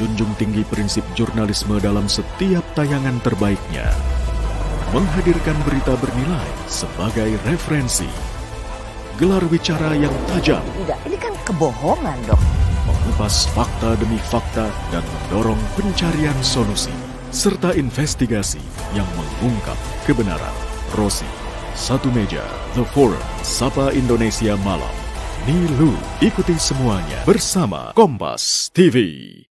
menjunjung tinggi prinsip jurnalisme dalam setiap tayangan terbaiknya. Menghadirkan berita bernilai sebagai referensi. Gelar bicara yang tajam, Tidak, ini kan kebohongan dok. mengupas fakta demi fakta dan mendorong pencarian solusi serta investigasi yang mengungkap kebenaran. Rosi, satu meja, The Forum, Sapa Indonesia Malam. Nilu, ikuti semuanya bersama Kompas TV.